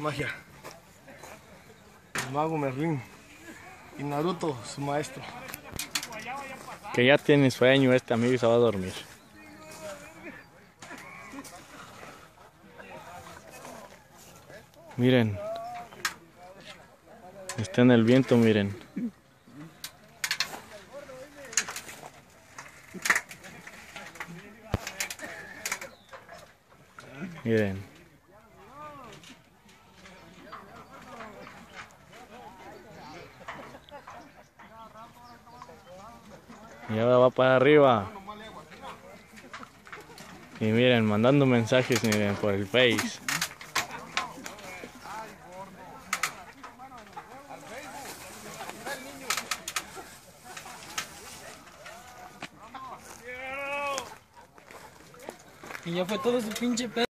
magia. El mago Merlín. Y Naruto, su maestro. Que ya tiene sueño este amigo y se va a dormir. Miren. Está en el viento, miren. Miren. Y ahora va para arriba. Y miren, mandando mensajes, miren, por el Face. Y ya fue todo su pinche pedo.